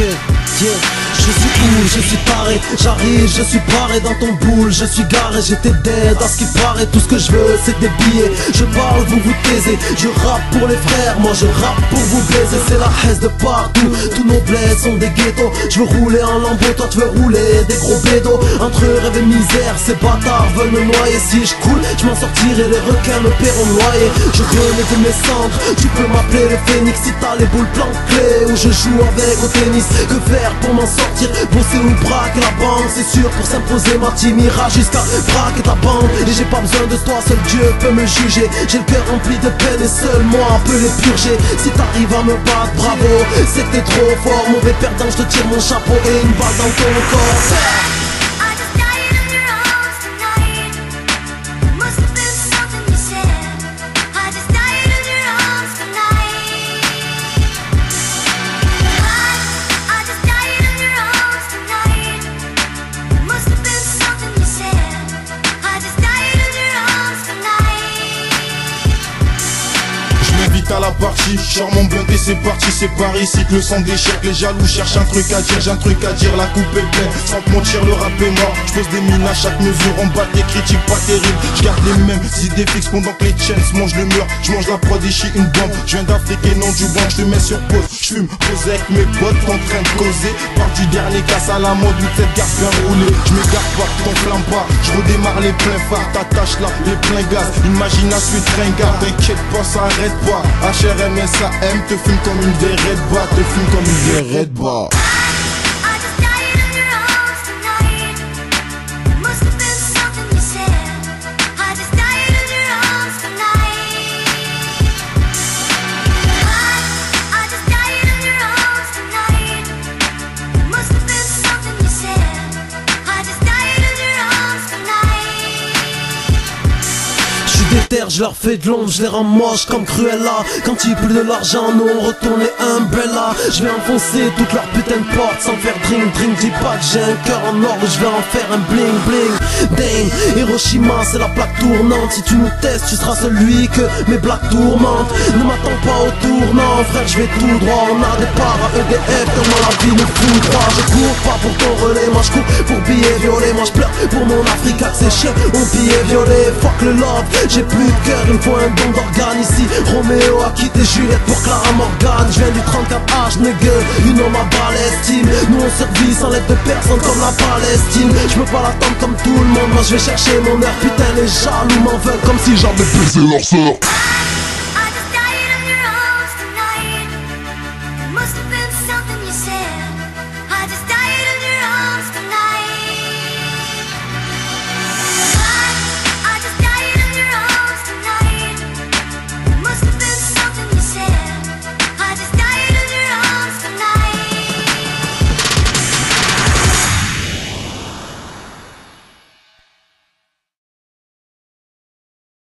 yeah. Je suis je suis taré, j'arrive, je suis paré dans ton boule, je suis garé, j'étais dead à ce qui paraît, tout ce que je veux c'est des billets, je parle, vous vous taisez, je rappe pour les frères, moi je rappe pour vous baiser, c'est la haine de partout, tous nos bleds sont des ghettos, je veux rouler en lambeau, toi tu veux rouler des gros bédos, entre rêve et misère, ces bâtards veulent me noyer, si je coule, je m'en sortirai, les requins me paieront noyer, je renais de mes cendres, tu peux m'appeler le phénix. Si t'as les boules planquées, ou je joue avec au tennis, que faire pour m'en sortir? Bosser ou braquer la banque C'est sûr pour s'imposer ma team ira jusqu'à braquer ta bande. Et j'ai pas besoin de toi, seul Dieu peut me juger. J'ai le cœur rempli de peine et seul moi peut les purger. Si t'arrives à me battre, bravo. C'est t'es trop fort, mauvais perdant, je te tire mon chapeau et une balle dans ton corps à la partie Genre mon et c'est parti, c'est par ici que le sang déchire Les jaloux cherchent un truc à dire, j'ai un truc à dire La coupe est pleine, sans te mentir le rap est mort. Je pose des mines à chaque mesure, en bas des critiques pas terribles. Je garde les mêmes idées fixes pendant que les chains mangent le mur. Je mange la prod et une bombe, je viens d'Afrique et non du banc Je te mets sur pause, je fume, avec mes potes en train de causer. Part du dernier casse à la mode, où cette garde bien roulée Je m'égare pas, t'enflamme pas, je redémarre les pleins phares T'attaches là, les pleins gaz, imagine à suite ringard T'inquiète pas, ça arrête pas. HRM SAM te fume comme une des Red te fume comme une des Red je leur fais de l'ombre, je les rends moches comme Cruella. Quand ils plus de l'argent, nous on retourne les Umbrella. Je vais enfoncer toute leur putain de porte sans faire drink drink Dis pas que j'ai un cœur en or, je vais en faire un bling bling. Dang, Hiroshima c'est la plaque tournante. Si tu nous testes, tu seras celui que mes blagues tourmentent. Ne m'attends pas au tournant, frère je vais tout droit On a des parts à EDF, tellement la vie nous fout droit Je cours pas pour ton relais, moi je cours pour billets violets. Moi je pleure pour mon Afrique, c'est chien, on billet violet J'ai plus de cœur, il me faut un don d'organe ici. Roméo a quitté Juliette pour Clara Morgan. Je viens du 34H, nigga, you know ma Palestine. Nous on servit sans l'aide de personne comme la Palestine. Je peux pas l'attendre comme tout le monde, moi je vais chercher mon heure. Putain les jaloux m'en veulent comme si j'avais baisé leur sœur